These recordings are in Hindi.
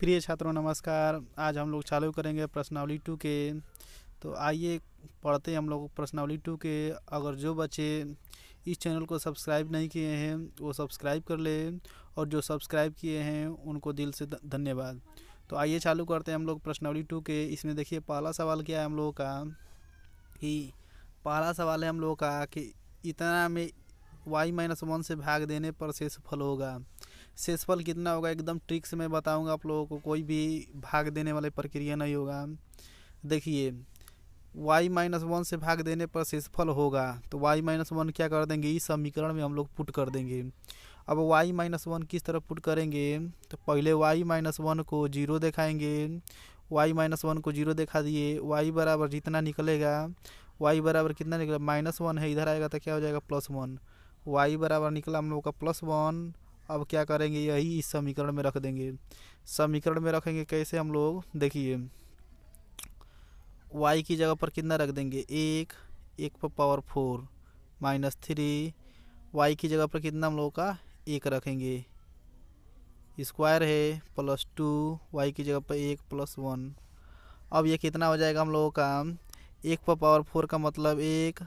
प्रिय छात्रों, नमस्कार। आज हम लोग चालू करेंगे प्रश्नावली टू के। तो आइए पढ़ते हैं हम लोग प्रश्नावली टू के। अगर जो बच्चे इस चैनल को सब्सक्राइब नहीं किए हैं, वो सब्सक्राइब कर ले और जो सब्सक्राइब किए हैं, उनको दिल से धन्यवाद। तो आइए चालू करते हैं हम लोग प्रश्नावली टू के। इसमें देखिए, पहला सवाल क्या है हम लोगों का? कि पहला सवाल है हम लोगों का कि इतना में वाई माइनस वन से भाग देने पर शेषफल होगा। शेषफल कितना होगा, एकदम ट्रिक से मैं बताऊँगा आप लोगों को, कोई भी भाग देने वाली प्रक्रिया नहीं होगा। देखिए, y माइनस वन से भाग देने पर शेषफल होगा तो y माइनस वन क्या कर देंगे? इस समीकरण में हम लोग पुट कर देंगे। अब y माइनस वन किस तरह पुट करेंगे? तो पहले y माइनस वन को ज़ीरो दिखाएँगे। y माइनस वन को ज़ीरो दिखा दिए। y बराबर जितना निकलेगा, y बराबर कितना निकलेगा? माइनस वन है, इधर आएगा तो क्या हो जाएगा? प्लस वन y बराबर निकला हम लोग का प्लस वन अब क्या करेंगे? यही इस समीकरण में रख देंगे। समीकरण में रखेंगे कैसे हम लोग? देखिए। y की जगह पर कितना रख देंगे? एक एक पर power four minus three Y की जगह पर कितना हम लोगों का? एक रखेंगे। स्क्वायर है प्लस टू वाई की जगह पर एक प्लस वन अब ये कितना हो जाएगा हम लोगों का? एक पर पावर फोर का मतलब एक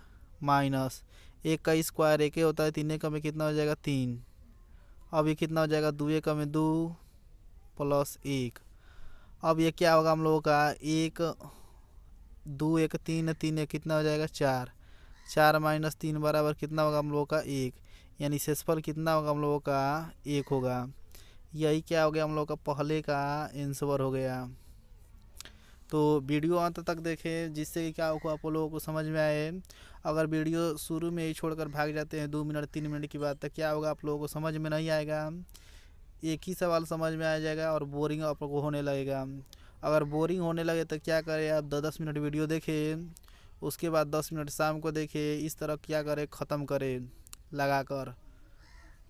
माइनस एक का स्क्वायर एक ही होता है, तीन का में कितना हो जाएगा? तीन। अब ये कितना हो जाएगा? दो, एक में दो प्लस एक। अब ये क्या होगा हम लोगों का? एक, दो, एक, तीन तीन, एक कितना हो जाएगा? चार। चार माइनस तीन बराबर कितना होगा हम लोगों का? एक। यानी शेषफल कितना होगा हम लोगों का? एक होगा। यही क्या हो गया हम लोग का? पहले का आंसर हो गया। तो वीडियो अंत तक देखें, जिससे कि क्या होगा आप लोगों को समझ में आए। अगर वीडियो शुरू में ही छोड़कर भाग जाते हैं, दो मिनट, तीन मिनट की बात तो क्या होगा आप लोगों को समझ में नहीं आएगा। एक ही सवाल समझ में आ जाएगा और बोरिंग आप लोगों को होने लगेगा। अगर बोरिंग होने लगे तो क्या करें आप? दस दस मिनट वीडियो देखें, उसके बाद दस मिनट शाम को देखें, इस तरह क्या करें? ख़त्म करें लगा कर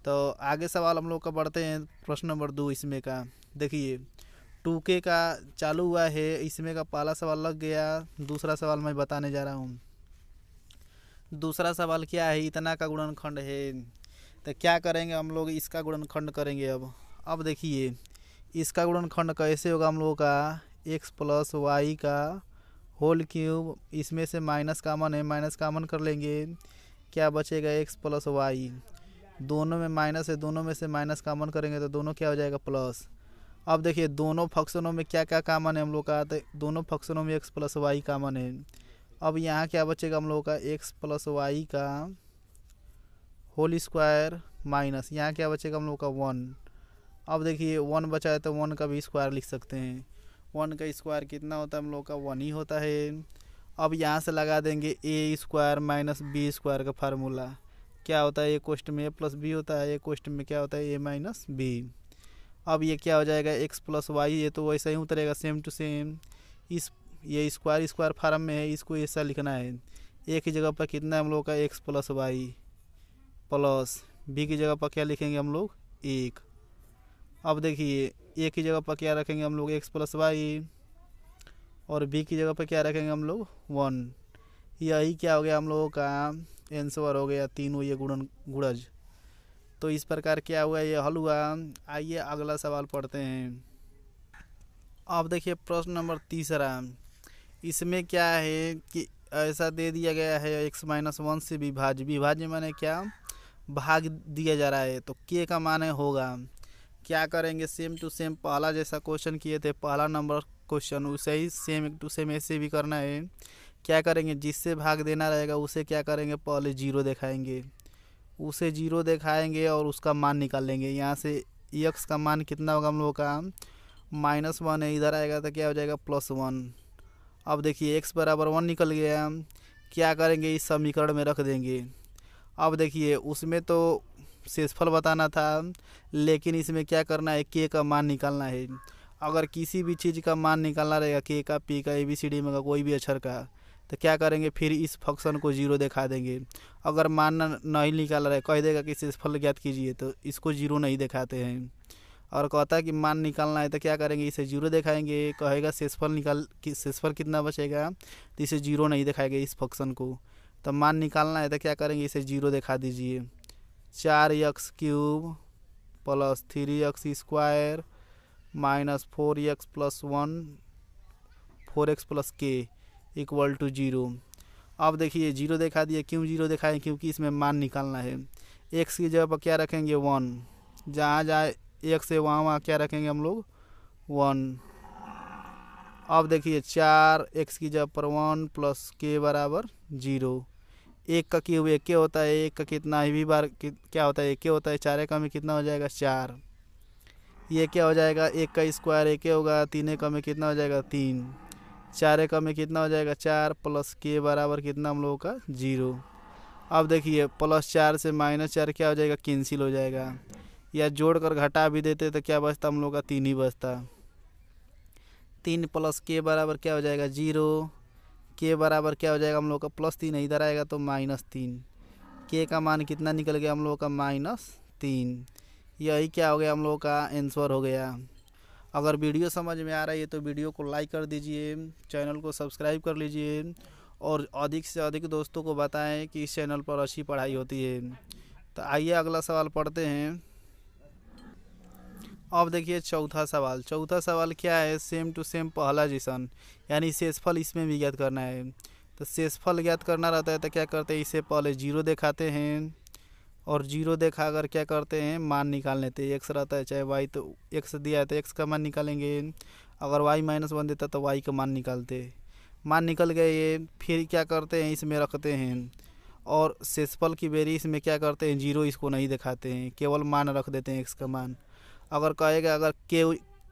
तो आगे सवाल हम लोग का बढ़ते हैं, प्रश्न नंबर दो इसमें का। देखिए, टू के का चालू हुआ है, इसमें का पहला सवाल लग गया, दूसरा सवाल मैं बताने जा रहा हूँ। दूसरा सवाल, क्या है इतना का गुणनखंड है? तो क्या करेंगे हम लोग? इसका गुणनखंड करेंगे अब। अब देखिए, इसका गुणनखंड कैसे होगा हम लोगों का? एक्स प्लस वाई का होल क्यूब इसमें से माइनस कामन है माइनस कामन कर लेंगे। क्या बचेगा एक्स प्लस वाई दोनों में माइनस है, दोनों में से माइनस कामन करेंगे तो दोनों क्या हो जाएगा प्लस अब देखिए, दोनों फंक्शनों में क्या क्या कामन है हम लोग का? तो दोनों फंक्शनों में एक्स प्लस वाई कामन है। अब यहाँ क्या बचेगा हम लोगों का? एक्स प्लस वाई का होल स्क्वायर माइनस यहाँ क्या बचेगा हम लोग का? वन अब देखिए वन बचा है तो वन का भी स्क्वायर लिख सकते हैं। वन का स्क्वायर कितना होता है हम लोग का? वन ही होता है। अब यहाँ से लगा देंगे A square minus B square का फार्मूला क्या होता है? ए क्वेश्चन में ए प्लस बी होता है। ए क्वेश्चन में क्या होता है? ए माइनस बी अब ये क्या हो जाएगा? एक्स प्लस वाई ये तो वैसा ही उतरेगा सेम टू सेम इस ये स्क्वायर स्क्वायर फार्म में है, इसको ऐसा लिखना है। ए की जगह पर कितना है हम लोग का X plus Y plus B की जगह पर क्या लिखेंगे हम लोग? एक। अब देखिए ए की जगह पर क्या रखेंगे हम लोग? एक्स प्लस वाई और बी की जगह पर क्या रखेंगे हम लोग? वन। यही क्या हो गया हम लोगों का? आंसर हो गया तीनों ये गुणन गुड़ज तो इस प्रकार क्या हुआ? ये हल हुआ। आइए अगला सवाल पढ़ते हैं। अब देखिए प्रश्न नंबर तीसरा। इसमें क्या है कि ऐसा दे दिया गया है एक्स माइनस वन से विभाज्य। विभाज्य माने क्या? भाग दिया जा रहा है। तो के का माने होगा। क्या करेंगे? सेम टू सेम पहला जैसा क्वेश्चन किए थे, पहला नंबर क्वेश्चन उसे ही सेम टू सेम ऐसे भी करना है। क्या करेंगे? जिससे भाग देना रहेगा, उसे क्या करेंगे? पहले ज़ीरो दिखाएँगे। उसे ज़ीरो दिखाएँगे और उसका मान निकाल लेंगे। यहाँ से एक्स का मान कितना होगा हम लोगों का? माइनस वन है। इधर आएगा तो क्या हो जाएगा? प्लस वन अब देखिए एक्स बराबर वन निकल गया क्या करेंगे? इस समीकरण में रख देंगे। अब देखिए, उसमें तो शेषफल बताना था, लेकिन इसमें क्या करना है? के का मान निकालना है। अगर किसी भी चीज़ का मान निकालना रहेगा के का पी का ए बी सी डी में का, कोई भी अक्षर का तो क्या करेंगे? फिर इस फ़ंक्शन को ज़ीरो दिखा देंगे। अगर मान नहीं निकाल रहे, कह देगा कि शेषफल ज्ञात कीजिए तो इसको ज़ीरो नहीं दिखाते हैं। और कहता है कि मान निकालना है तो क्या करेंगे? इसे ज़ीरो दिखाएँगे। कहेगा शेषफल निकाल, कि शेषफल कितना बचेगा? तो इसे ज़ीरो नहीं दिखाएगा इस फ़ंक्शन को। तो मान निकालना है तो क्या करेंगे? इसे ज़ीरो दिखा दीजिए। चार X cube plus three X square minus four X plus one four X plus K equal to zero अब देखिए, ज़ीरो दिखा दिए क्यों ज़ीरो दिखाएँ? क्योंकि इसमें मान निकालना है। एक्स की जगह पर क्या रखेंगे? वन जहाँ जहाँ एक से वहाँ वहाँ क्या रखेंगे हम लोग? वन। अब देखिए चार एक्स की जगह पर वन प्लस के बराबर ज़ीरो। एक का क्यूब एक के होता है एक का कितना ही भी बार कि, क्या होता है एक के होता है चार का में कितना हो जाएगा? चार। ये क्या हो जाएगा? एक का स्क्वायर एक होगा तीन का में कितना हो जाएगा? तीन। चार का में कितना हो जाएगा? चार प्लस के बराबर कितना हम लोगों का? ज़ीरो। अब देखिए प्लस चार से माइनस चार क्या हो जाएगा? कैंसिल हो जाएगा। या जोड़ कर घटा भी देते तो क्या बचता हम लोग का? तीन ही बचता। तीन प्लस के बराबर क्या हो जाएगा? ज़ीरो। के बराबर क्या हो जाएगा? हम लोग का प्लस तीन इधर आएगा तो माइनस तीन। के का मान कितना निकल गया? हम लोग का माइनस तीन। यही क्या हो गया? हम लोग का आंसर हो गया। अगर वीडियो समझ में आ रही है तो वीडियो को लाइक कर दीजिए चैनल को सब्सक्राइब कर लीजिए और अधिक से अधिक दोस्तों को बताएँ कि इस चैनल पर अच्छी पढ़ाई होती है। तो आइए अगला सवाल पढ़ते हैं। अब देखिए चौथा सवाल। चौथा सवाल क्या है? सेम टू सेम पहला जिसन। यानी शेषफल इसमें भी ज्ञात करना है। तो शेषफल ज्ञात करना रहता है तो क्या करते हैं? इससे पहले ज़ीरो दिखाते हैं और ज़ीरो देखा अगर क्या करते हैं? मान निकाल लेते हैं। एक्स रहता है, चाहे वाई तो एक्स दिया है तो एक्स का मान निकालेंगे। अगर वाई माइनस वन देता तो वाई का मान निकालते मान निकल गए ये, फिर क्या करते हैं? इसमें रखते हैं। और शेषफल की बेरी इसमें क्या करते हैं? ज़ीरो इसको नहीं दिखाते हैं। केवल मान रख देते हैं एक्स का मान। अगर कहेगा, अगर के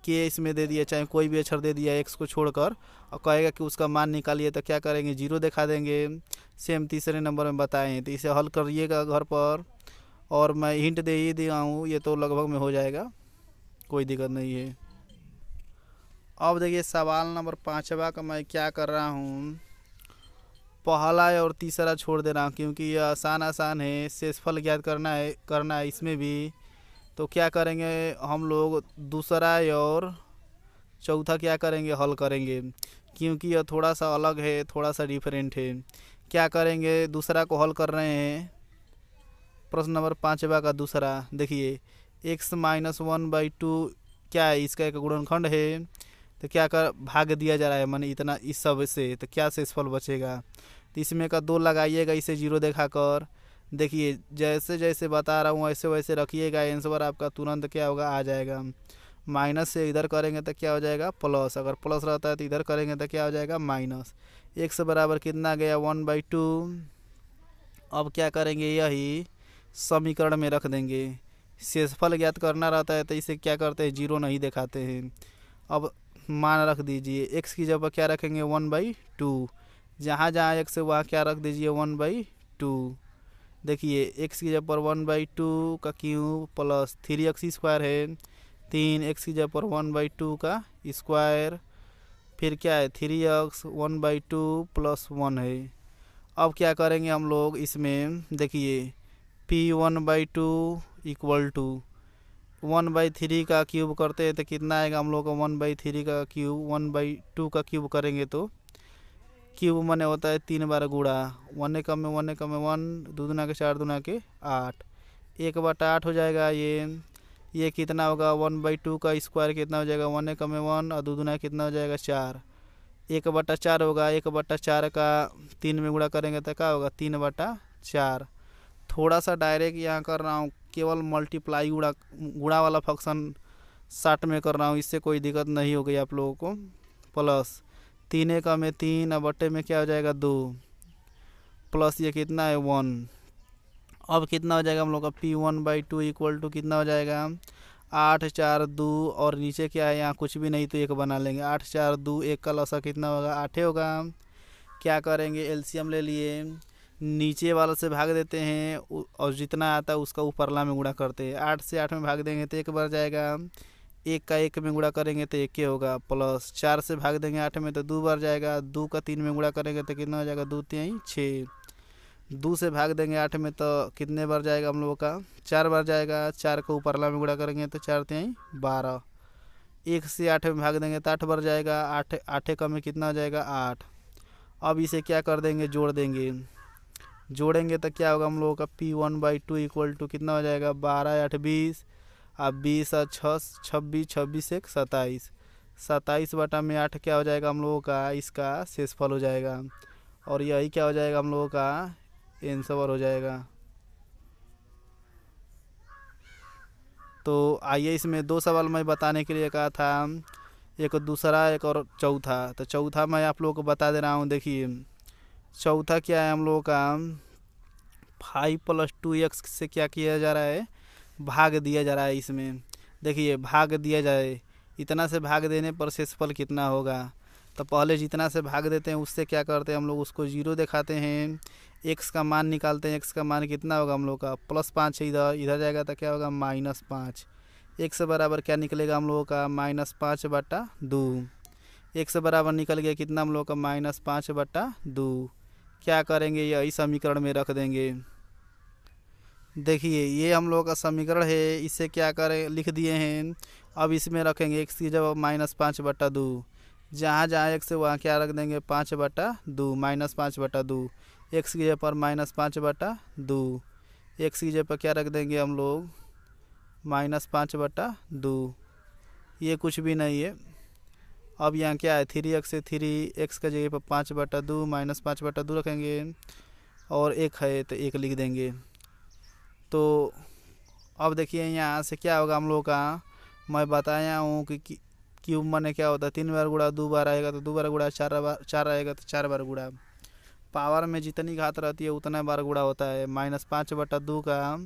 के इसमें दे दिया, चाहे कोई भी अक्षर दे दिया एक्स को छोड़कर, और कहेगा कि उसका मान निकालिए तो क्या करेंगे? ज़ीरो दिखा देंगे। सेम तीसरे नंबर में बताएँ तो इसे हल करिएगा घर पर। और मैं हिंट दे ही दिया हूँ, ये तो लगभग में हो जाएगा। कोई दिक्कत नहीं है। अब देखिए, सवाल नंबर पाँचवा का मैं क्या कर रहा हूँ। पहला और तीसरा छोड़ दे रहा हूँ, क्योंकि ये आसान आसान है, शेषफल ज्ञात करना है करना है इसमें भी। तो क्या करेंगे? हम लोग दूसरा और चौथा क्या करेंगे? हल करेंगे। क्योंकि यह थोड़ा सा अलग है, थोड़ा सा डिफरेंट है। क्या करेंगे? दूसरा को हल कर रहे हैं। प्रश्न नंबर पाँचवा का दूसरा। देखिए X minus one by two क्या है? इसका एक गुणनखंड है। तो क्या कर, भाग दिया जा रहा है। मैंने इतना इस सबसे तो क्या शेषफल बचेगा? तो इसमें का दो लगाइएगा, इसे ज़ीरो देखा कर देखिए जैसे जैसे बता रहा हूँ वैसे वैसे रखिएगा आंसर आपका तुरंत क्या होगा, आ जाएगा। माइनस से इधर करेंगे तो क्या हो जाएगा, प्लस। अगर प्लस रहता है तो इधर करेंगे तो क्या हो जाएगा, माइनस। एक से बराबर कितना गया, वन बाई टू। अब क्या करेंगे, यही समीकरण में रख देंगे। शेषफल ज्ञात करना रहता है तो इसे क्या करते हैं, ज़ीरो नहीं दिखाते हैं। अब मान रख दीजिए एक्स की जगह क्या रखेंगे, वन बाई टू। जहाँ जहाँ एक्स है, वहाँ क्या रख दीजिए, वन बाई टू। देखिए एक्स की जगह पर वन बाई टू का cube plus three X square है, तीन एक्स की जगह पर वन बाई टू का स्क्वायर फिर क्या है three X one by two plus one है। अब क्या करेंगे हम लोग इसमें? देखिए P one by two equal to one by three का क्यूब करते हैं तो कितना आएगा हम लोग का वन बाई थ्री का क्यूब वन बाई टू का क्यूब करेंगे तो? क्यूब मने होता है तीन बार गुड़ा वन कम में वन कम में वन, दो दुना के, चार दुना के, आठ। एक बटा आठ हो जाएगा ये। ये कितना होगा? वन बाई टू का स्क्वायर कितना हो जाएगा? वन कम में वन और दो दुना कितना हो जाएगा? चार। एक बटा चार होगा। एक बटा चार का तीन में गुड़ा करेंगे तो क्या होगा? तीन बटा चार। थोड़ा सा डायरेक्ट यहाँ कर रहा हूँ। केवल मल्टीप्लाई गुड़ा गुड़ा वाला फ़ंक्शन साठ में कर रहा हूँ। इससे कोई दिक्कत नहीं होगी आप लोगों को। प्लस तीन एक में तीन और बट्टे में क्या हो जाएगा दो? प्लस ये कितना है? वन। अब कितना हो जाएगा हम लोग का? P one by two equal to कितना हो जाएगा? आठ, चार, दो, और नीचे क्या है? यहाँ कुछ भी नहीं तो एक बना लेंगे। आठ, चार, दो, एक का लसा कितना होगा? आठे होगा। क्या करेंगे? एलसीएम ले लिए। नीचे वाला से भाग देते हैं। और जितना आता है उसका ऊपरला में गुणा करते हैं। आठ से आठ में भाग देंगे तो एक बार जाएगा। एक का एक में गुणा करेंगे तो एक ही होगा प्लस चार से भाग देंगे आठ में तो दो बार जाएगा, दो का तीन में गुणा करेंगे तो कितना हो जाएगा? दो, तीन छः दो से भाग देंगे आठ में तो कितने बार जाएगा हम लोगों का? चार बार जाएगा, चार को ऊपरला में गुणा करेंगे तो चार, तीन, बारह। एक से आठ में भाग देंगे तो आठ बार जाएगा, आठ, आठे का में कितना हो जाएगा? आठ। अब इसे क्या कर देंगे? जोड़ देंगे। जोड़ेंगे तो क्या होगा हम लोगों का? P one by two equal to कितना हो जाएगा? बारह, आठ, बीस। अब बीस और छः छब्बीस छब्बीस एक सत्ताईस सत्ताईस बटा में आठ क्या हो जाएगा हम लोगों का? इसका शेषफल हो जाएगा। और यही क्या हो जाएगा हम लोगों का? एंसवर हो जाएगा। तो आइए इसमें दो सवाल मैं बताने के लिए कहा था। एक दूसरा, एक और चौथा। तो चौथा मैं आप लोगों को बता दे रहा हूँ, देखिए। चौथा क्या है हम लोगों का? फाइव प्लस टू एक्स से क्या किया जा रहा है? भाग दिया जा रहा है इसमें। देखिए, भाग दिया जाए, इतना से भाग देने पर शेषफल कितना होगा? तो पहले जितना से भाग देते हैं, उससे क्या करते हैं हम लोग? उसको ज़ीरो दिखाते हैं। एक्स का मान निकालते हैं एक्स का मान कितना होगा हम लोग का? प्लस पाँच है इधर इधर जाएगा तो क्या होगा? माइनस पाँच। एक से बराबर क्या निकलेगा हम लोगों का? माइनस पाँच बटा दो। एक से बराबर निकल गया कितना हम लोग का? माइनस पाँच बटा दो। क्या करेंगे? यही समीकरण में रख देंगे। देखिए, ये हम लोग का समीकरण है, इसे क्या करें, लिख दिए हैं। अब इसमें रखेंगे एक्स की जब माइनस पाँच बटा दो। जहाँ जहाँ एक्स है, वहाँ क्या रख देंगे? पाँच बटा दो, माइनस पाँच बटा दो। एक्स की जगह पर माइनस पाँच बटा दो। एक्स की जगह पर क्या रख देंगे हम लोग? माइनस पाँच बटा दो। ये कुछ भी नहीं है। अब यहाँ क्या है? थ्री एक्स से थ्री एक्स का जगह पर पाँच बटा दो, माइनस पाँच बटा दो रखेंगे। और एक है तो एक लिख देंगे। तो अब देखिए यहाँ से क्या होगा हम लोग का, मैं बताया हूँ कि क्यूब मैंने क्या होता है, तीन बार गुड़ा दो बार आएगा तो दो बार गुड़ा चार बार, चार आएगा तो चार बार गुड़ा पावर में जितनी घात रहती है, उतना बार गुड़ा होता है। माइनस पाँच बटा दो का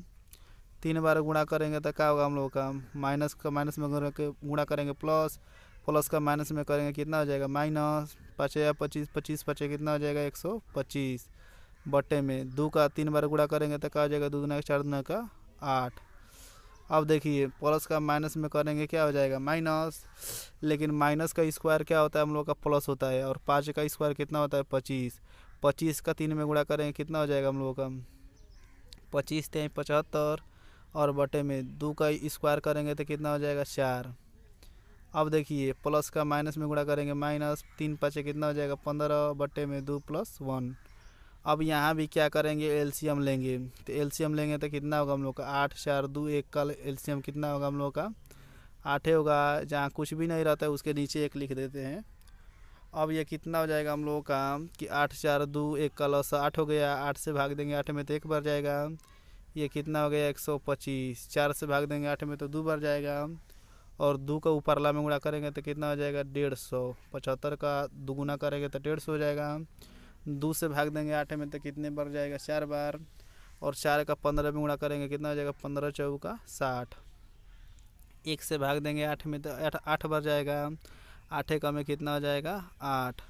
तीन बार गुणा करेंगे तो क्या होगा हम लोग का, माइनस का, माइनस में गुणा करेंगे प्लस प्लस का माइनस में करेंगे कितना हो जाएगा? माइनस पाँच या पच्चीस पच्चीस पचे कितना हो जाएगा? एक सौ पच्चीस। बटे में, दो का तीन बार गुड़ा करेंगे तो क्या हो जाएगा? दो दुना का चार दुना का आठ। अब देखिए, प्लस का माइनस में करेंगे क्या हो जाएगा? माइनस। लेकिन माइनस का स्क्वायर क्या होता है? हम लोग का प्लस होता है और पाँच का स्क्वायर कितना होता है? पच्चीस। पच्चीस का तीन में गुणा करेंगे, कितना हो जाएगा हम लोगों का? पच्चीस तेईस पचहत्तर और बटे में दो का स्क्वायर करेंगे तो कितना हो जाएगा? चार। अब देखिए, प्लस का माइनस में गुणा करेंगे, माइनस तीन पाँच कितना हो जाएगा? पंद्रह। बटे में दो प्लस वन। अब यहाँ भी क्या करेंगे? एलसीएम लेंगे। तो एलसीएम लेंगे तो कितना होगा हम लोग का? आठ, चार, दो, एक का एलसीएम कितना होगा हम लोग का? आठ होगा। जहाँ कुछ भी नहीं रहता है, उसके नीचे एक लिख देते हैं। अब ये कितना हो जाएगा हम लोगों का? कि आठ, चार, दो, एक का लॉस आठ हो गया। आठ से भाग देंगे, आठ में तो एक बार जाएगा। ये कितना हो गया? एक सौ पच्चीस। चार से भाग देंगे, आठ में तो दो बार जाएगा। और दो का ऊपरला में गुणा करेंगे तो कितना हो जाएगा? डेढ़ सौ। पचहत्तर का दुगुना करेंगे तो डेढ़ सौ हो जाएगा। दो से भाग देंगे, आठ में तो कितने बार जाएगा? चार बार। और चार का पंद्रह में गुणा करेंगे, कितना हो जाएगा? पंद्रह चौका साठ। एक से भाग देंगे, आठ में तो आठ आठ बार जाएगा। आठ का में कितना हो जाएगा? आठ।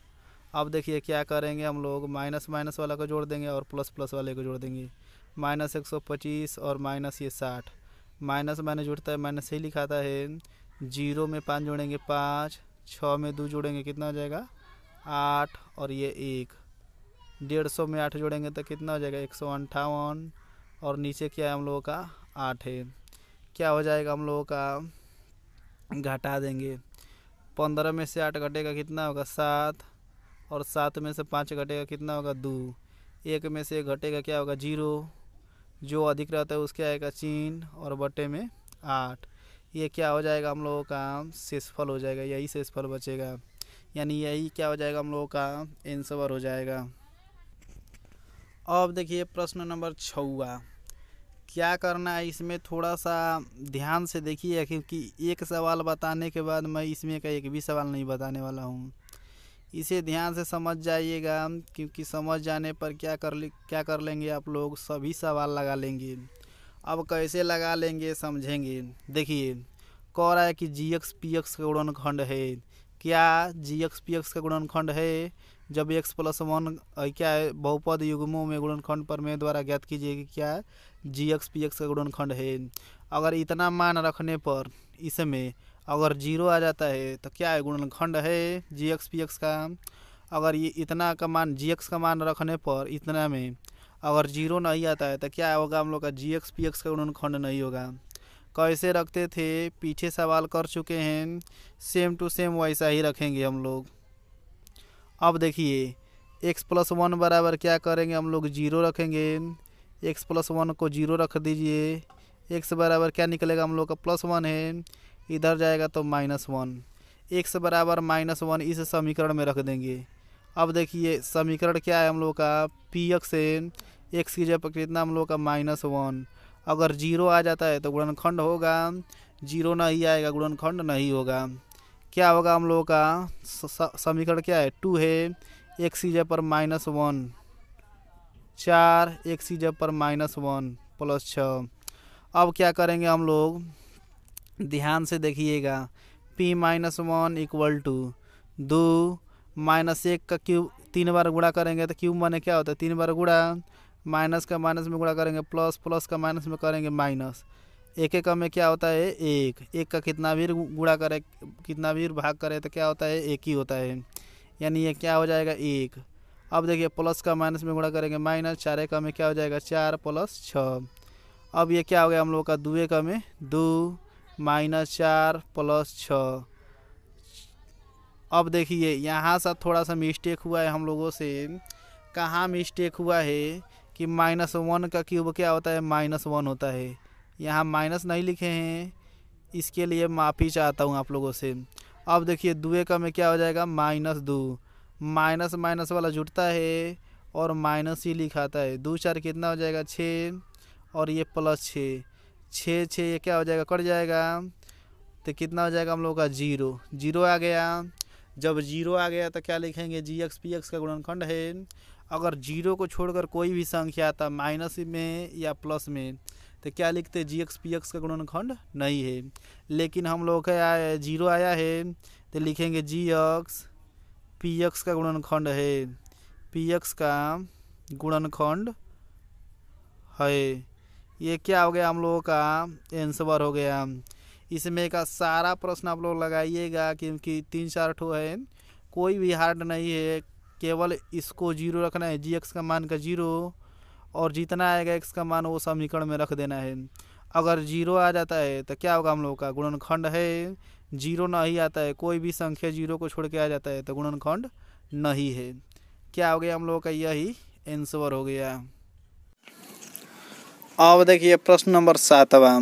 अब देखिए क्या करेंगे हम लोग। माइनस माइनस वाला को जोड़ देंगे और प्लस प्लस वाले को जोड़ देंगे। माइनस एक सौ पच्चीस और माइनस ये साठ। माइनस माइनस जुड़ता है, माइनस ही लिखाता है। ज़ीरो में पाँच जोड़ेंगे, पाँच। छः में दो जोड़ेंगे, कितना हो जाएगा? आठ। और ये एक। डेढ़ सौ में आठ जोड़ेंगे तो कितना हो जाएगा? एक सौ अंठावन। और नीचे क्या है हम लोगों का? आठ है। क्या हो जाएगा हम लोगों का? घटा देंगे। पंद्रह में से आठ घटेगा कितना होगा? सात। और सात में से पाँच घटेगा कितना होगा? दो। एक में से घटेगा क्या होगा? ज़ीरो। जो अधिक रहता है उसके आएगा चीन। और बटे में आठ। ये क्या हो जाएगा हम लोगों का? शेषफल हो जाएगा। यही शेषफल बचेगा। यानी यही क्या हो जाएगा हम लोगों का? एंसवर हो जाएगा। अब देखिए प्रश्न नंबर छवा क्या करना है इसमें? थोड़ा सा ध्यान से देखिए, क्योंकि एक सवाल बताने के बाद मैं इसमें का एक भी सवाल नहीं बताने वाला हूँ। इसे ध्यान से समझ जाइएगा, क्योंकि समझ जाने पर क्या कर ले, क्या कर लेंगे आप लोग? सभी सवाल लगा लेंगे। अब कैसे लगा लेंगे समझेंगे। देखिए, कह रहा है कि जी एक्स पी एक्स का गुणनखंड है। क्या जी एक्स पी एक्स का गुणनखंड है? जब एक्स प्लस वन क्या है, बहुपद युग्मों में गुणनखंड पर में द्वारा ज्ञात कीजिए कि क्या है जी एक्स पी एक्स का गुणनखंड है। अगर इतना मान रखने पर इसमें अगर ज़ीरो आ जाता है तो क्या है, गुणनखंड है जी एक्स पी एक्स का। अगर ये इतना का मान जी एक्स का मान रखने पर इतना में अगर ज़ीरो नहीं आता है तो क्या होगा, हम लोग का जी एक्स पी एक्स का गुणनखंड नहीं होगा। कैसे रखते थे, पीछे सवाल कर चुके हैं सेम टू सेम वैसा ही रखेंगे हम लोग। अब देखिए एक्स प्लस वन बराबर क्या करेंगे? हम लोग ज़ीरो रखेंगे। एक्स प्लस वन को ज़ीरो रख दीजिए। एक्स बराबर क्या निकलेगा? हम लोग का प्लस वन है। इधर जाएगा तो माइनस वन एक्स बराबर माइनस वन इस समीकरण में रख देंगे। अब देखिए, समीकरण क्या है हम लोग का? पी एक्स है। एक्स की जगह कितना हम लोग का? माइनस वन अगर ज़ीरो आ जाता है तो गुणनखंड होगा। ज़ीरो नहीं आएगा, गुणनखंड नहीं होगा। क्या होगा हम लोगों का? समीकरण क्या है? टू है। एक की जगह पर माइनस वन। चार, एक की जगह पर माइनस वन प्लस छः। अब क्या करेंगे हम लोग? ध्यान से देखिएगा। p minus one equal to दो माइनस एक का क्यूब तीन बार गुणा करेंगे तो क्यूब माने क्या होता है? तीन बार गुणा। माइनस का माइनस में गुणा करेंगे, प्लस प्लस का माइनस में करेंगे माइनस। एक एक में क्या होता है? एक। एक का कितना भी गुणा करे, कितना भी भाग करे तो क्या होता है? एक ही होता है। यानी ये क्या हो जाएगा? एक। अब देखिए, प्लस का माइनस में गुणा करेंगे माइनस, चार एक में क्या हो जाएगा? चार प्लस छः। अब ये क्या हो गया हम लोग का? दो एक में दो माइनस चार प्लस छः। अब देखिए, यहाँ से थोड़ा सा मिस्टेक हुआ है हम लोगों से। कहाँ मिस्टेक हुआ है कि माइनस वन का क्यूब क्या होता है? माइनस वन होता है। यहाँ माइनस नहीं लिखे हैं। इसके लिए माफ़ी चाहता हूँ आप लोगों से। अब देखिए, दुए का में क्या हो जाएगा? माइनस दो। माइनस माइनस वाला जुटता है और माइनस ही लिखाता है। दो चार कितना हो जाएगा? छः और ये प्लस छः। छः छः ये क्या हो जाएगा? कट जाएगा। तो कितना हो जाएगा हम लोग का? ज़ीरो। ज़ीरो आ गया। जब ज़ीरो आ गया तो क्या लिखेंगे? जी एक्स, पी एक्स का गुणनखंड है। अगर ज़ीरो को छोड़कर कोई भी संख्या आता माइनस में या प्लस में तो क्या लिखते? जी एक्स पी एक्स का गुणनखंड? नहीं है। लेकिन हम लोग का ज़ीरो आया है तो लिखेंगे जी एक्स पी एक्स का गुणनखंड है। पी एक्स का गुणनखंड है। ये क्या हो गया हम लोगों का? एंसवर हो गया। इसमें का सारा प्रश्न आप लोग लगाइएगा, क्योंकि तीन चार ठो है। कोई भी हार्ड नहीं है। केवल इसको ज़ीरो रखना है। जी एक्स का मान का ज़ीरो। और जितना आएगा एक्स का मान वो समीकरण में रख देना है। अगर ज़ीरो आ जाता है तो क्या होगा हम लोग का? गुणनखंड है। ज़ीरो नहीं आता है, कोई भी संख्या ज़ीरो को छोड़ के आ जाता है तो गुणनखंड नहीं है। क्या हो गया हम लोग का? यही आंसर हो गया। अब देखिए प्रश्न नंबर सातवा।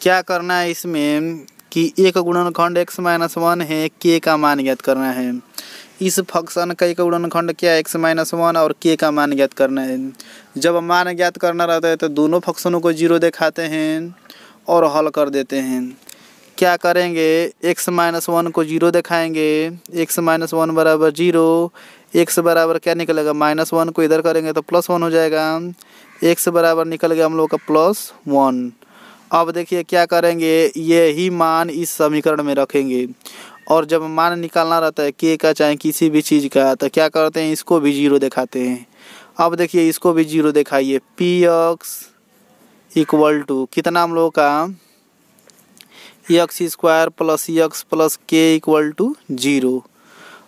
क्या करना है इसमें कि एक गुणनखंड एक्स माइनस वन है के का मान ज्ञात करना है। इस फ़ंक्शन का एक गुणनखंड क्या एक्स माइनस वन और के का मान ज्ञात करना है। जब मान ज्ञात करना रहता है तो दोनों फंक्शनों को ज़ीरो दिखाते हैं और हल कर देते हैं। क्या करेंगे? एक्स माइनस वन को ज़ीरो दिखाएँगे। एक्स माइनस वन बराबर ज़ीरो। एक्स बराबर क्या निकलेगा? माइनस वन को इधर करेंगे तो प्लस वन हो जाएगा। एक्स बराबर निकल गया हम लोग का प्लस वन अब देखिए क्या करेंगे? ये ही मान इस समीकरण में रखेंगे। और जब मान निकालना रहता है के का चाहे, किसी भी चीज़ का तो क्या करते हैं, इसको भी ज़ीरो दिखाते हैं। अब देखिए, इसको भी ज़ीरो दिखाइए। पी एक्स इक्वल टू, कितना हम लोग का? X square plus X plus K equal to zero.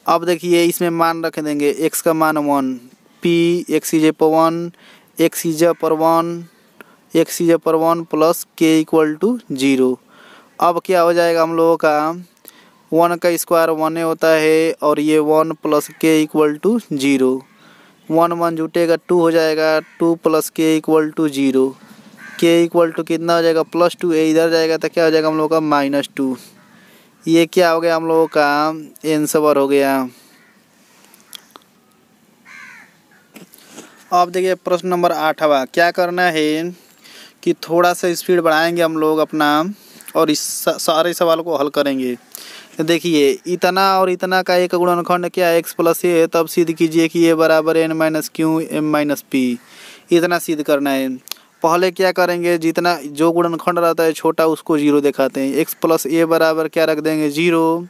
अब देखिए, इसमें मान रख देंगे, एक्स का मान वन। पी एक्स इज़ पर वन, एक्स इज़ पर वन, एक्स इज़ पर one plus K equal to zero. अब क्या हो जाएगा हम लोगों का? वन का स्क्वायर वन होता है और ये one plus K equal to zero. One one जुटेगा two हो जाएगा, two plus K equal to zero. K equal to कितना हो जाएगा? प्लस टू ए इधर जाएगा तो क्या हो जाएगा हम लोग का? Minus two. ये क्या हो गया हम लोगों का? आंसर हो गया। अब देखिए प्रश्न नंबर आठवा। क्या करना है कि थोड़ा सा स्पीड बढ़ाएँगे हम लोग अपना और इस सारे सवाल को हल करेंगे। देखिए, इतना और इतना का एक गुणनखंड क्या है एक्स प्लस ए है, तब सिद्ध कीजिए कि ए बराबर N minus Q M minus P इतना सिद्ध करना है। पहले क्या करेंगे, जितना जो गुणनखंड रहता है छोटा, उसको ज़ीरो दिखाते हैं। एक्स प्लस ए बराबर क्या रख देंगे? ज़ीरो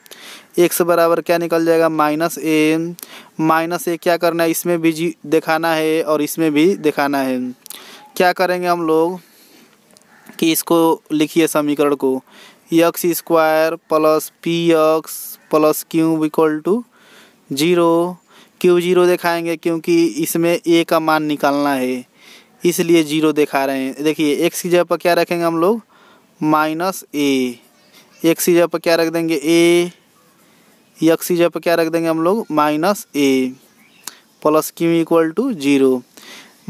एक्स बराबर क्या निकल जाएगा? माइनस ए माइनस ए क्या करना है? इसमें भी जी दिखाना है और इसमें भी दिखाना है। क्या करेंगे हम लोग कि इसको लिखिए समीकरण को। X square plus P X plus cube equal to zero Q zero दिखाएँगे क्योंकि इसमें ए का मान निकालना है। इसलिए ज़ीरो दिखा रहे हैं। देखिए एक्स की जगह पर क्या रखेंगे हम लोग? माइनस ए एक्स की जगह पर क्या रख देंगे? ए एक्स की जगह पर क्या रख देंगे हम लोग? Minus A plus Q equal to zero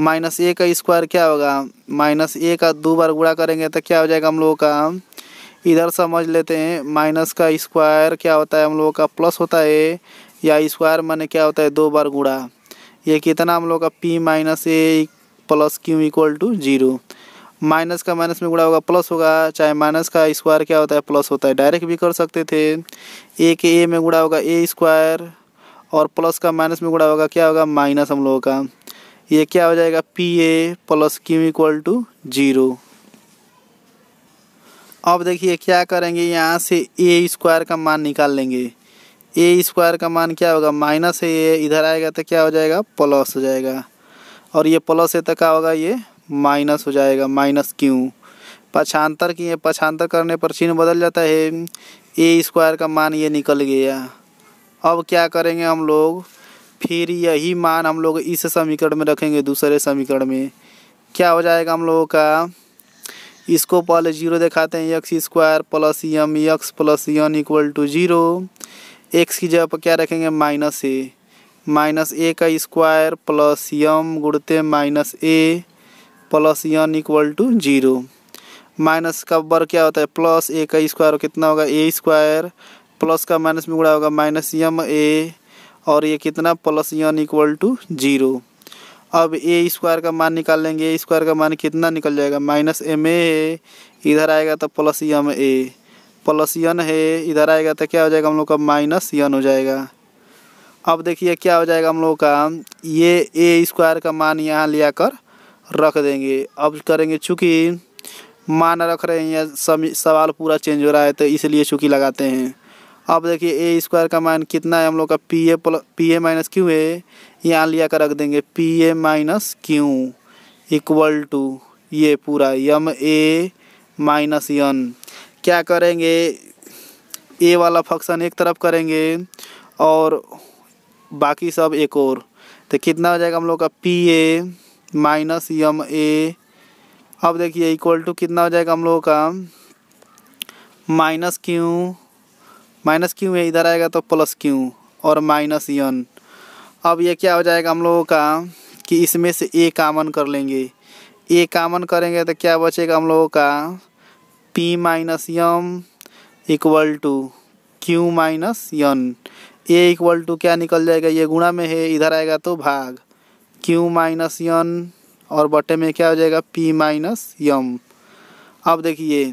minus A का स्क्वायर क्या होगा? माइनस ए का दो बार गुणा करेंगे तो क्या हो जाएगा हम लोगों का? इधर समझ लेते हैं माइनस का स्क्वायर क्या होता है हम लोगों का? प्लस होता है या स्क्वायर माने क्या होता है? दो बार गुणा। ये कितना हम लोग का? P minus A plus Q equal to zero minus का माइनस में गुणा होगा प्लस होगा। चाहे माइनस का स्क्वायर क्या होता है? प्लस होता है। डायरेक्ट भी कर सकते थे। ए के ए में गुणा होगा ए स्क्वायर और प्लस का माइनस में गुणा होगा, क्या होगा? माइनस हम लोगों का। ये क्या हो जाएगा? P A plus Q equal to zero अब देखिए, क्या करेंगे? यहाँ से ए स्क्वायर का मान निकाल लेंगे। ए स्क्वायर का मान क्या होगा? माइनस है ये इधर आएगा तो क्या हो जाएगा? प्लस हो जाएगा। और ये प्लस है तो क्या होगा? ये माइनस हो जाएगा। माइनस क्यों? पछांतर किए पछांतर करने पर चिन्ह बदल जाता है। ए स्क्वायर का मान ये निकल गया। अब क्या करेंगे हम लोग? फिर यही मान हम लोग इस समीकरण में रखेंगे, दूसरे समीकरण में। क्या हो जाएगा हम लोगों का? इसको पहले ज़ीरो दिखाते हैं X square plus M X plus N equal to zero X की जगह पर क्या रखेंगे? माइनस ए माइनस ए का square plus Yama गुड़ते minus A plus N equal to zero minus का वर्ग क्या होता है? प्लस ए का स्क्वायर कितना होगा? ए स्क्वायर प्लस का माइनस में गुड़ा होगा माइनस यम ए और ये कितना? Plus N equal to zero अब ए स्क्वायर का मान निकाल लेंगे, ए स्क्वायर का मान कितना निकल जाएगा? माइनस एम ए है, इधर आएगा तो plus M A. Plus N है, इधर आएगा तो क्या हो जाएगा हम लोग का? माइनस यन हो जाएगा। अब देखिए क्या हो जाएगा हम लोग का। ये ए स्क्वायर का मान यहाँ लिया कर रख देंगे। अब करेंगे चूँकि मान रख रहे हैं या सवाल पूरा चेंज हो रहा है तो इसलिए चूँकि लगाते हैं। अब देखिए ए स्क्वायर का मान कितना है? हम लोग का P A plus P A minus Q है यहाँ लिया कर रख देंगे P A minus Q equal to ये पूरा यम ए माइनस यन क्या करेंगे? ए वाला फ़ंक्शन एक तरफ़ करेंगे और बाकी सब एक और। तो कितना हो जाएगा हम लोग का पी ए माइनस यम ए। अब देखिए इक्वल टू कितना हो जाएगा हम लोगों का? Minus Q. माइनस क्यू है इधर आएगा तो प्लस क्यू और माइनस यन अब ये क्या हो जाएगा हम लोगों का कि इसमें से ए कामन कर लेंगे। ए कामन करेंगे तो क्या बचेगा हम लोगों का? P minus M equal to Q minus N A equal to क्या निकल जाएगा? ये गुणा में है, इधर आएगा तो भाग। क्यू माइनस यन और बटे में क्या हो जाएगा? पी माइनस यम अब देखिए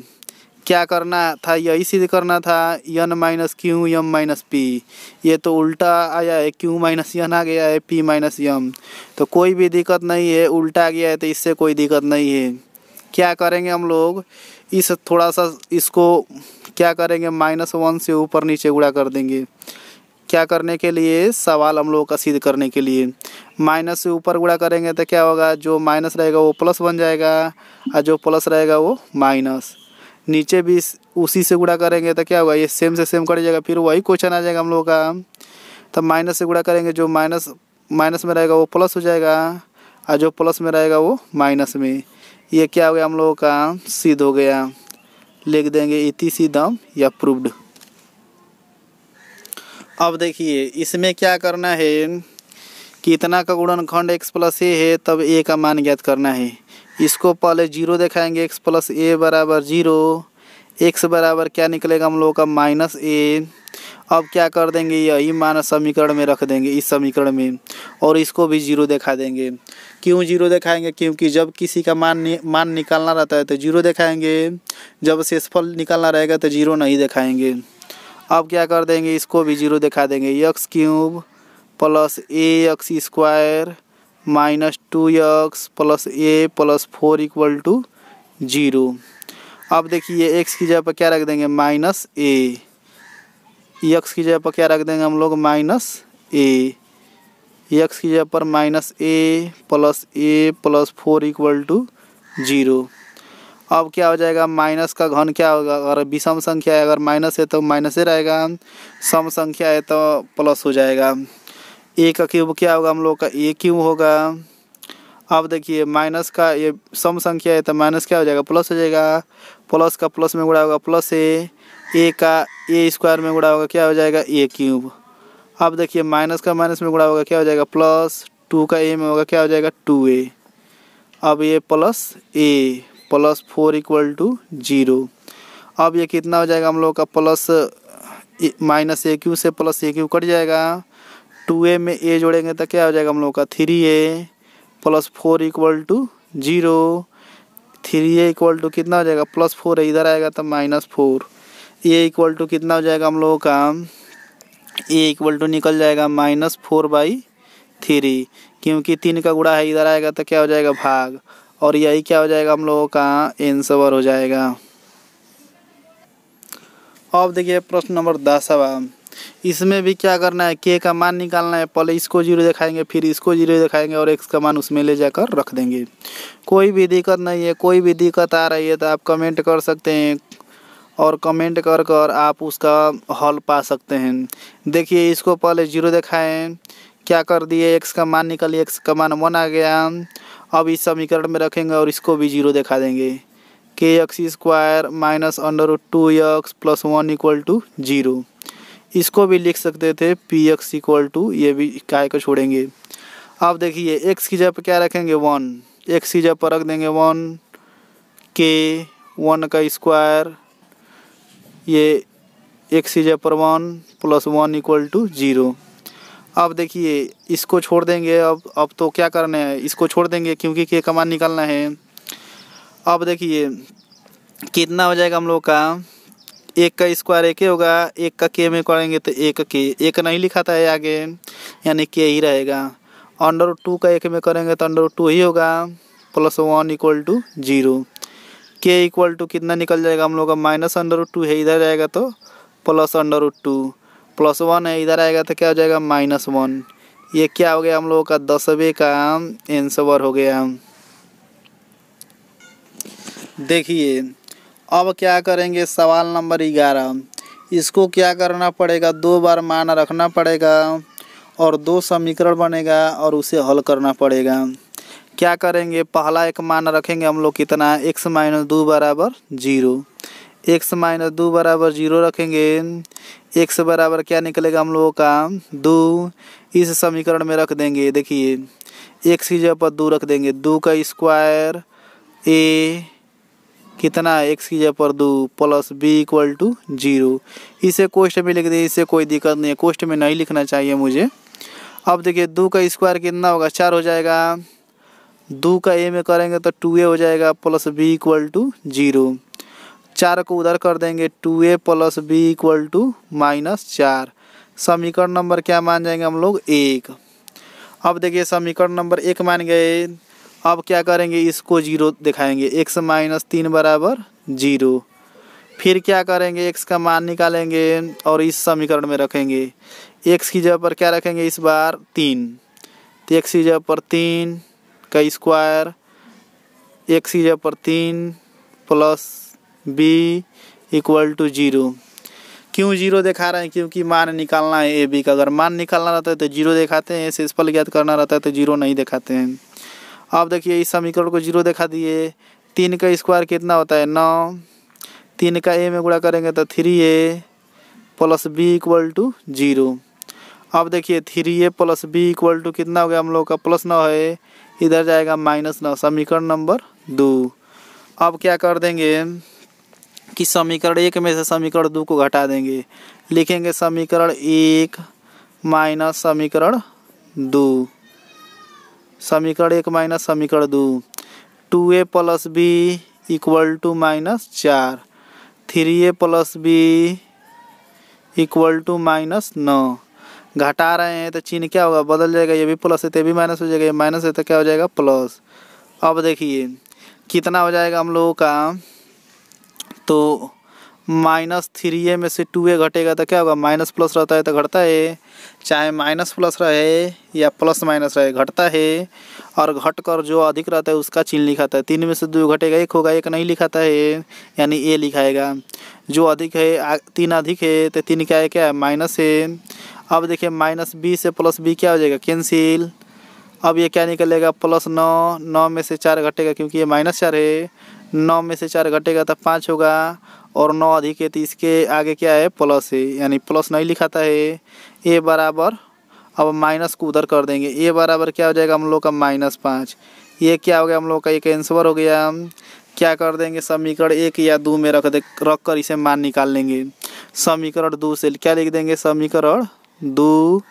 क्या करना था? यही सिद्ध करना था? N minus Q M minus P ये तो उल्टा आया है। क्यू माइनस यन आ गया है पी माइनस यम तो कोई भी दिक्कत नहीं है। उल्टा आ गया है तो इससे कोई दिक्कत नहीं है। क्या करेंगे हम लोग? इस थोड़ा सा इसको क्या करेंगे? माइनस वन से ऊपर नीचे गुड़ा कर देंगे। क्या करने के लिए? सवाल हम लोगों का सिद्ध करने के लिए। माइनस से ऊपर गुड़ा करेंगे तो क्या होगा? जो माइनस रहेगा वो प्लस बन जाएगा। और जो प्लस रहेगा वो माइनस नीचे भी उसी से गुड़ा करेंगे तो क्या होगा? ये सेम से सेम कट जाएगा, फिर वही क्वेश्चन आ जाएगा हम लोगों का। तो माइनस से गुड़ा करेंगे, जो माइनस माइनस में रहेगा वो प्लस हो जाएगा, और जो प्लस में रहेगा वो माइनस में। ये क्या हो गया हम लोगों का? सिद्ध हो गया। लिख देंगे इति सिद्धम या प्रूव्ड अब देखिए, इसमें क्या करना है? कितना का गुणनखंड एक्स प्लस ए है, तब ए का मान ज्ञात करना है। इसको पहले ज़ीरो दिखाएँगे एक्स प्लस ए बराबर ज़ीरो एक्स बराबर क्या निकलेगा हम लोगों का माइनस ए अब क्या कर देंगे यही मान समीकरण में रख देंगे इस समीकरण में। और इसको भी ज़ीरो दिखा देंगे। क्यों ज़ीरो दिखाएँगे? क्योंकि जब किसी का मान नि, मान निकालना रहता है तो ज़ीरो दिखाएँगे। जब शेषफल निकालना रहेगा तो ज़ीरो नहीं दिखाएँगे। अब क्या कर देंगे? इसको भी ज़ीरो दिखा देंगे। X cube plus A X square minus two X plus A plus four equal to zero अब देखिए एक्स की जगह पर क्या रख देंगे? माइनस ए यक्स की जगह पर क्या रख देंगे हम लोग? माइनस ए यक्स की जगह पर minus A plus A plus four equal to zero अब क्या हो जाएगा? माइनस का घन क्या होगा? अगर विषम संख्या है, अगर माइनस है तो माइनस ही रहेगा। सम संख्या है तो प्लस हो जाएगा। ए का क्यूब क्या होगा? हम लोग का ए क्यूब होगा? अब देखिए माइनस का ये सम संख्या है तो माइनस क्या हो जाएगा? प्लस हो जाएगा। प्लस का प्लस में गुड़ा होगा प्लस ए ए का ए स्क्वायर में गुड़ा होगा, क्या हो जाएगा? ए क्यूब अब देखिए माइनस का माइनस में गुड़ा होगा, क्या हो जाएगा? प्लस टू का ए में होगा, क्या हो जाएगा? टू ए अब ये plus A plus four equal to zero अब ये कितना हो जाएगा? हम लोग का प्लस माइनस ए क्यू से प्लस ए क्यू कट जाएगा। टू ए में ए जोड़ेंगे तो क्या हो जाएगा हम लोग का? Three A plus four equal to zero three A equal to कितना हो जाएगा? प्लस फोर है, इधर आएगा तो minus four A equal to कितना हो जाएगा हम लोगों का? ए इक्वल टू निकल जाएगा माइनस फोर बाई थ्री क्योंकि तीन का गुड़ा है, इधर आएगा तो क्या हो जाएगा? भाग. और यही क्या हो जाएगा हम लोगों का? एंसवर हो जाएगा. अब देखिए प्रश्न नंबर दस दसवा इसमें भी क्या करना है? के का मान निकालना है, पहले इसको ज़ीरो दिखाएँगे, फिर इसको ज़ीरो दिखाएँगे और एक्स का मान उसमें ले जाकर रख देंगे। कोई भी दिक्कत नहीं है, कोई भी दिक्कत आ रही है तो आप कमेंट कर सकते हैं और कमेंट कर कर आप उसका हल पा सकते हैं। देखिए, इसको पहले ज़ीरो दिखाएँ। क्या कर दिए? एक्स का मान निकालिए एक्स का मान वन आ गया। अब इस समीकरण में रखेंगे और इसको भी ज़ीरो दिखा देंगे। K X square minus under two X plus one equal to zero इसको भी लिख सकते थे पी एक्स इक्वल टू ये भी काय को छोड़ेंगे। अब देखिए एक्स की जगह पर क्या रखेंगे? वन एक्स की जगह पर रख देंगे वन के वन का स्क्वायर ये एक्स की जगह पर one plus one equal to zero अब देखिए, इसको छोड़ देंगे। अब अब तो क्या करना है? इसको छोड़ देंगे क्योंकि के का मान निकालना है। अब देखिए, कितना हो जाएगा हम लोग का? एक का स्क्वायर एक ही होगा, एक का के में करेंगे तो एक के एक नहीं लिखा था आगे, यानी के ही रहेगा। अंडर टू का एक में करेंगे तो अंडर टू ही होगा plus one equal to zero K equal to कितना निकल जाएगा हम लोग का? माइनस अंडर टू है, इधर जाएगा तो plus under two plus one है, इधर आएगा तो क्या हो जाएगा? माइनस वन ये क्या हो गया हम लोगों का? दसवें का आंसर हो गया। देखिए अब क्या करेंगे? सवाल नंबर ग्यारह। इसको क्या करना पड़ेगा? दो बार मान रखना पड़ेगा और दो समीकरण बनेगा और उसे हल करना पड़ेगा। क्या करेंगे? पहला एक मान रखेंगे हम लोग कितना? एक्स माइनस दो बराबर ज़ीरो। एक्स माइनस दो बराबर ज़ीरो रखेंगे। एक्स बराबर क्या निकलेगा हम लोगों का? दो। इस समीकरण में रख देंगे। देखिए एक्स की जगह पर दो रख देंगे। दो का स्क्वायर ए कितना एक्स की जगह पर दो plus b equal to zero इसे कोष्ट में लिख दिए इससे कोई दिक्कत नहीं है। कोष्ट में नहीं लिखना चाहिए मुझे। अब देखिए, दो का स्क्वायर कितना होगा? चार हो जाएगा। दो का ए में करेंगे तो टू ए हो जाएगा plus b equal to zero चार को उधर कर देंगे two a plus b equal to minus चार। समीकरण नंबर क्या मान जाएँगे हम लोग? एक। अब देखिए, समीकरण नंबर एक मान गए। अब क्या करेंगे? इसको ज़ीरो दिखाएँगे। एक्स माइनस तीन बराबर ज़ीरो। फिर क्या करेंगे? एक्स का मान निकालेंगे और इस समीकरण में रखेंगे। एक्स की जगह पर क्या रखेंगे इस बार? तीन। तो एक्स की जगह पर तीन का स्क्वायर एक्स की जगह पर तीन plus b equal to zero. क्यों ज़ीरो दिखा रहे हैं? क्योंकि मान निकालना है ए बी का। अगर मान निकालना रहता है तो ज़ीरो दिखाते हैं सिंपल ज्ञात करना रहता है तो ज़ीरो नहीं दिखाते हैं। अब देखिए, इस समीकरण को ज़ीरो दिखा दिए। तीन का स्क्वायर कितना होता है? नौ। तीन का ए में गुणा करेंगे तो three a plus b equal to zero अब देखिए three a plus b equal to कितना हो गया हम लोग का? प्लस नौ है। इधर जाएगा माइनस नौ, समीकरण नंबर दो। अब क्या कर देंगे? कि समीकरण एक में से समीकरण दो को घटा देंगे। लिखेंगे समीकरण एक माइनस समीकरण दो। समीकरण एक माइनस समीकरण दो। Two a plus b equal to minus चार। Three a plus b equal to minus नौ। घटा रहे हैं तो चिन्ह क्या होगा? बदल जाएगा। ये भी प्लस है तो भी माइनस हो जाएगा। ये माइनस है तो क्या हो जाएगा? प्लस। अब देखिए, कितना हो जाएगा हम लोगों का? तो माइनस थ्री ए में से टू ए घटेगा तो क्या होगा? माइनस प्लस रहता है तो घटता है। चाहे माइनस प्लस रहे या प्लस माइनस रहे, घटता है। और घट कर जो अधिक रहता है उसका चिन्ह लिखाता है। तीन में से दो घटेगा, एक होगा, एक नहीं लिखाता है। यानी ए लिखाएगा। जो अधिक है तीन अधिक है तो तीन क्या है क्या है? माइनस है। अब देखिए, माइनस बी से प्लस बी क्या हो जाएगा? कैंसिल। अब ये क्या निकलेगा? प्लस नौ। नौ में से चार घटेगा क्योंकि ये माइनस चार है। नौ में से चार घटेगा तो पाँच होगा। और नौ अधिक है तो इसके आगे क्या है? प्लस है, यानी प्लस नहीं लिखाता है। ए बराबर, अब माइनस को उधर कर देंगे। ए बराबर क्या हो जाएगा? हम लोग का माइनस पाँच। ये क्या हो गया? हम लोग का एक आंसर हो गया। क्या कर देंगे? समीकरण एक या दो में रख दे, रख कर इसे मान निकाल लेंगे। समीकरण दो से क्या लिख देंगे? समीकरण दो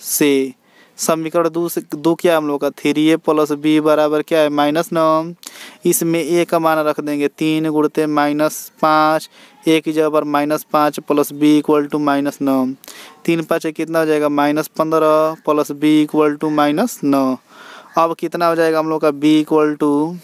से। समीकरण दो से दो क्या हम लोग का? थ्री ए प्लस बी बराबर क्या है? माइनस नौ। इसमें ए का मान रख देंगे। तीन गुड़ते माइनस पाँच। ए की जगह पर माइनस पाँच plus b equal to minus नौ। तीन पाँच कितना हो जाएगा? माइनस पंद्रह plus b equal to minus नौ। अब कितना हो जाएगा हम लोग का? B equal to.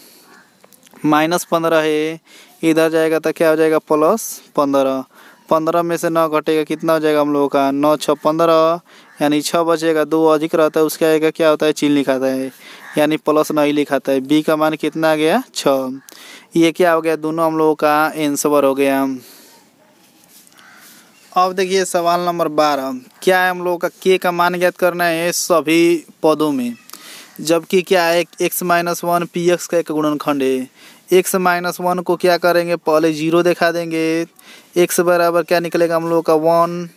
माइनस पंद्रह है। इधर जाएगा तो क्या हो जाएगा? प्लस पंद्रह। पंद्रह में से नौ घटेगा कितना हो जाएगा हम लोगों का? नौ छः पंद्रह। यानी छः बचेगा दो अधिक रहता है, उसका आएगा क्या होता है? चिन्ह लिखाता है। यानी प्लस नहीं लिखाता है। बी का मान कितना आ गया? छः ये क्या हो गया? दोनों हम लोगों का आंसर हो गया। अब देखिए सवाल नंबर बारह। क्या है हम लोगों का के का मान ज्ञात करना है सभी पदों में? जबकि क्या है x minus one p x का एक गुणनखंड है। एक्स माइनस वन को क्या करेंगे? पहले ज़ीरो दिखा देंगे। एक्स बराबर क्या निकलेगा हम लोग का? वन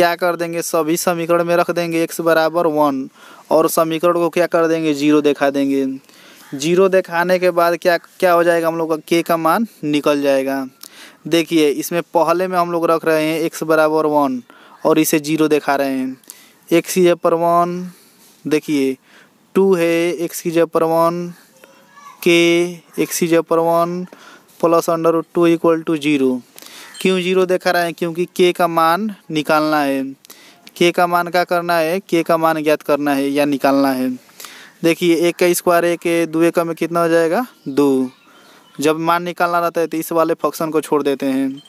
क्या कर देंगे? सभी समीकरण में रख देंगे एक्स बराबर वन। और समीकरण को क्या कर देंगे? ज़ीरो दिखा देंगे। ज़ीरो दिखाने के बाद क्या क्या हो जाएगा हम लोग का? के का मान निकल जाएगा। देखिए, इसमें पहले में हम लोग रख रहे हैं एक्स बराबर वन और इसे ज़ीरो दिखा रहे हैं। एक्स की जगह पर वन, देखिए टू है एक्स की जगह पर वन के एक्स की जगह पर one plus under two equal to zero क्यों ज़ीरो देखा रहे हैं? क्योंकि के का मान निकालना है। के का मान क्या करना है? के का मान ज्ञात करना है या निकालना है। देखिए, एक का स्क्वायर एक दो का में कितना हो जाएगा? दो। जब मान निकालना रहता है तो इस वाले फ़ंक्शन को छोड़ देते हैं।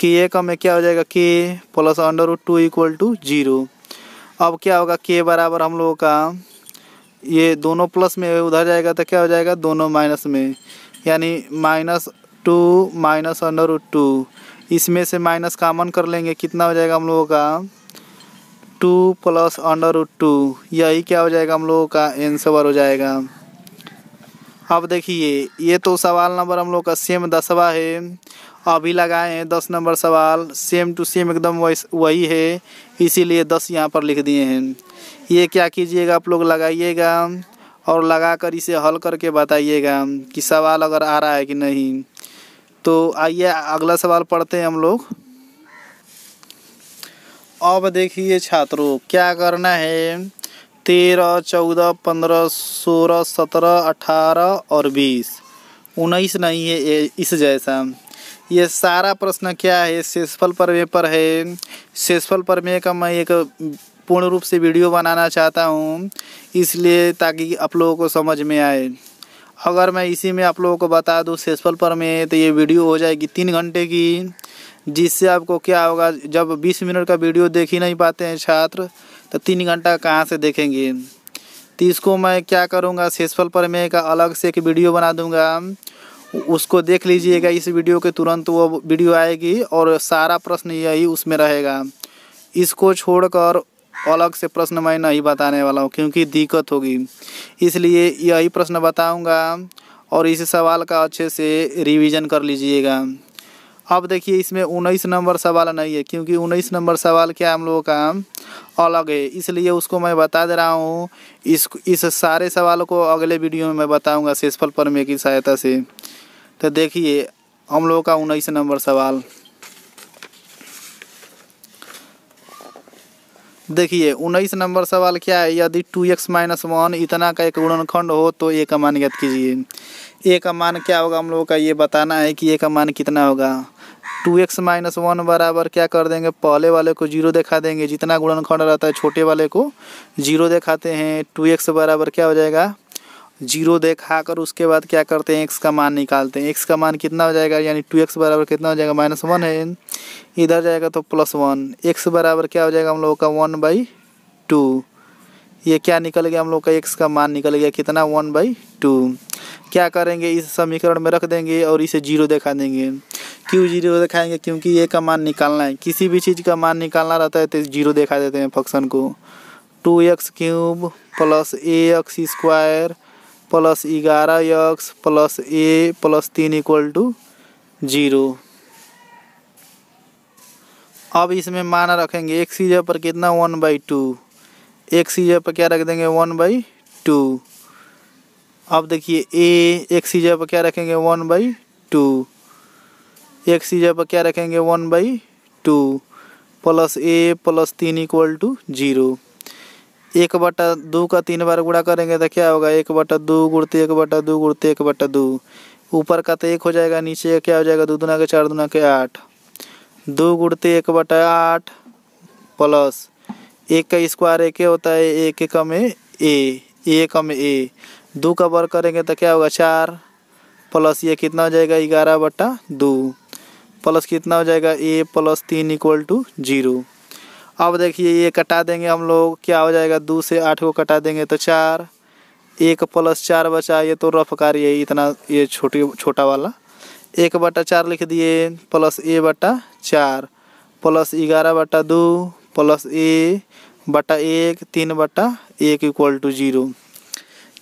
कि ए का में क्या हो जाएगा? के plus under two equal to zero अब क्या होगा? के बराबर हम लोगों का ये दोनों प्लस में उधर जाएगा तो क्या हो जाएगा? दोनों माइनस में। यानी minus two minus under two इसमें से माइनस कामन कर लेंगे। कितना हो जाएगा हम लोगों का? टू प्लस अंडर टू यही क्या हो जाएगा हम लोगों का? आंसर हो जाएगा। अब देखिए, ये तो सवाल नंबर हम लोग का सेम दसवा है। अभी लगाए हैं दस नंबर सवाल। सेम टू सेम एकदम वही है। इसीलिए दस यहाँ पर लिख दिए हैं। ये क्या कीजिएगा आप लोग? लगाइएगा और लगा कर इसे हल करके बताइएगा कि सवाल अगर आ रहा है कि नहीं। तो आइए, अगला सवाल पढ़ते हैं हम लोग। अब देखिए छात्रों, क्या करना है? तेरह, चौदह, पंद्रह, सोलह, सत्रह, अठारह और बीस। उन्नीस नहीं है इस जैसा। ये सारा प्रश्न क्या है? शेषफल प्रमेय पर है। शेषफल प्रमेय का मैं एक पूर्ण रूप से वीडियो बनाना चाहता हूँ, इसलिए ताकि आप लोगों को समझ में आए। अगर मैं इसी में आप लोगों को बता दूँ सेसफल पर में तो ये वीडियो हो जाएगी तीन घंटे की, जिससे आपको क्या होगा, जब बीस मिनट का वीडियो देख ही नहीं पाते हैं छात्र तो तीन घंटा कहाँ से देखेंगे? तो इसको मैं क्या करूँगा सेसफल पर में का अलग से एक वीडियो बना दूँगा। उसको देख लीजिएगा, इस वीडियो के तुरंत वो वीडियो आएगी और सारा प्रश्न यही उसमें रहेगा। इसको छोड़कर अलग से प्रश्न मैं नहीं बताने वाला हूँ, क्योंकि दिक्कत होगी। इसलिए यही प्रश्न बताऊँगा और इस सवाल का अच्छे से रिवीजन कर लीजिएगा। अब देखिए, इसमें उन्नीस नंबर सवाल नहीं है, क्योंकि उन्नीस नंबर सवाल क्या हम लोगों का अलग है। इसलिए उसको मैं बता दे रहा हूँ। इस इस सारे सवाल को अगले वीडियो में मैं बताऊँगा शेषफल परमे की सहायता से। तो देखिए, हम लोगों का उन्नीस नंबर सवाल। देखिए, उन्नीस नंबर सवाल क्या है? यदि टू एक्स माइनस वन इतना का एक गुणनखंड हो तो ए का मान ज्ञात कीजिए। ए का मान क्या होगा? हम लोगों का ये बताना है कि ए का मान कितना होगा। टू एक्स माइनस वन बराबर क्या कर देंगे? पहले वाले को ज़ीरो दिखा देंगे। जितना गुणनखंड रहता है, छोटे वाले को ज़ीरो दिखाते हैं। टू एक्स बराबर क्या हो जाएगा? ज़ीरो देखा कर उसके बाद क्या करते हैं? एक्स का मान निकालते हैं। एक्स का मान कितना हो जाएगा? यानी टू एक्स बराबर कितना हो जाएगा? माइनस वन है। इधर जाएगा तो प्लस वन एक्स बराबर क्या हो जाएगा हम लोगों का? वन बाई टू ये क्या निकल गया? हम लोग का एक्स का मान निकल गया कितना? वन बाई टू क्या करेंगे? इस समीकरण में रख देंगे और इसे ज़ीरो दिखा देंगे। क्यों ज़ीरो दिखाएँगे? क्योंकि ये का मान निकालना है। किसी भी चीज़ का मान निकालना रहता है तो ज़ीरो दिखा देते हैं फ़ंक्शन को। Two x cube plus a x square plus ग्यारह एक्स प्लस ए प्लस तीन इक्वल टू ज़ीरो। अब इसमें मान रखेंगे, एक सीजर पर कितना? One by two. एक सीजर पर क्या रख देंगे? One by two. अब देखिए, ए, एक सी जगह पर क्या रखेंगे? One by two. एक सी जगह पर क्या रखेंगे? One by two. Plus a plus तीन इक्वल टू ज़ीरो। एक बटा दो का तीन बार गुणा करेंगे तो क्या होगा? एक बटा दो गुड़ते एक बटा दो गुड़ते एक बटा दो। ऊपर का तो एक हो जाएगा, नीचे का क्या हो जाएगा? दो दुना के चार दुना के आठ। दो गुड़ते एक बटा आठ प्लस एक का स्क्वायर एक होता है, एक का में ए एक कम ए। दो का वर्ग करेंगे तो क्या होगा? चार प्लस ये कितना हो जाएगा? ग्यारह बटा दो। प्लस कितना हो जाएगा? ए प्लस तीन इक्वल टू ज़ीरो। अब देखिए, ये कटा देंगे हम लोग। क्या हो जाएगा? दो से आठ को कटा देंगे तो चार। एक प्लस चार बचा, ये तो रफ कार्य है इतना, ये छोटी, छोटा वाला। एक बटा चार लिख दिए प्लस ए बटा चार। प्लस ग्यारह बटा दो प्लस ए बटा एक, तीन बटा एक इक्वल टू ज़ीरो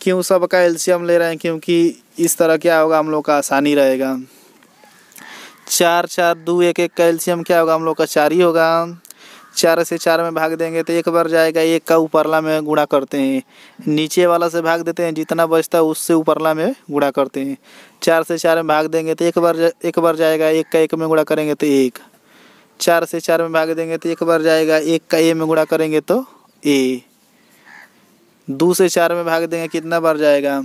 क्यों सब का एल्शियम ले रहे हैं? क्योंकि इस तरह क्या होगा, हम लोग का आसानी रहेगा। चार चार, दो, एक एक का कैल्शियम क्या होगा? हम लोग का चार ही होगा। चार से चार में भाग देंगे तो एक बार जाएगा, एक का ऊपरला में गुणा करते हैं। नीचे वाला से भाग देते हैं, जितना बचता है उससे ऊपरला में गुणा करते हैं। चार से चार में भाग देंगे तो एक बार एक बार जाएगा, एक का एक में गुणा करेंगे तो एक। चार से चार में भाग देंगे तो एक बार जाएगा, एक का ए में गुणा करेंगे तो ए। दो से चार में भाग देंगे, कितना बार जाएगा?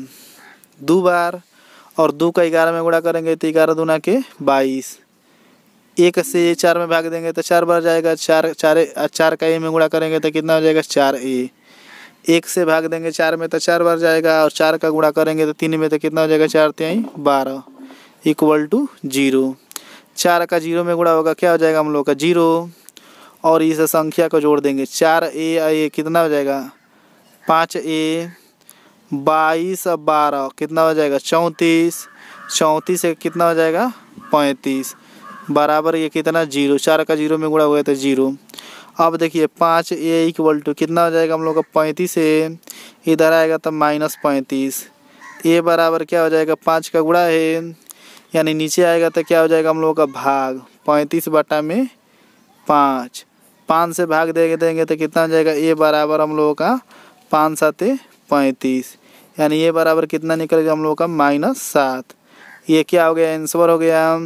दो बार। और दो का ग्यारह में गुणा करेंगे तो ग्यारह दूना के बाईस। एक से चार में भाग देंगे तो चार बार जाएगा, चार चार चार का ए में गुणा करेंगे तो कितना हो जाएगा? चार ए। एक से भाग देंगे चार में तो चार बार जाएगा और चार का गुणा करेंगे तो तीन में तो कितना हो जाएगा? चार त्याई बारह। इक्वल टू ज़ीरो चार का ज़ीरो में गुणा होगा, क्या हो जाएगा हम लोग का? ज़ीरो और इस संख्या को जोड़ देंगे। चार ए ए कितना हो जाएगा? पाँच ए। बाईस बारह, कितना हो जाएगा? चौंतीस। चौंतीस कितना हो जाएगा? पैंतीस। बराबर ये कितना? ज़ीरो। चार का ज़ीरो में गुणा हुआ तो ज़ीरो। अब देखिए, पाँच ए इक्वल टू कितना हो जाएगा? हम लोग का पैंतीस ए। इधर आएगा तो माइनस पैंतीस। ए बराबर क्या हो जाएगा? पाँच का गुणा है। यानी नीचे आएगा तो क्या हो जाएगा? हम लोग का भाग। पैंतीस बटा में पाँच। पाँच से भाग देंगे देंगे तो कितना हो जाएगा? ए बराबर हम लोगों का पाँच सात पैंतीस। यानी ए बराबर कितना निकल गया? हम लोग का माइनस सात। ये क्या हो गया? आंसर हो गया।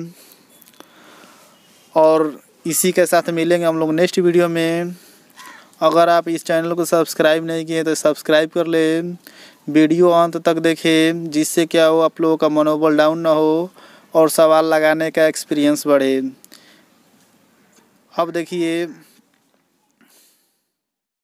और इसी के साथ मिलेंगे हम लोग नेक्स्ट वीडियो में। अगर आप इस चैनल को सब्सक्राइब नहीं किए तो सब्सक्राइब कर ले। वीडियो अंत तक देखें, जिससे क्या हो, आप लोगों का मनोबल डाउन ना हो और सवाल लगाने का एक्सपीरियंस बढ़े। अब देखिए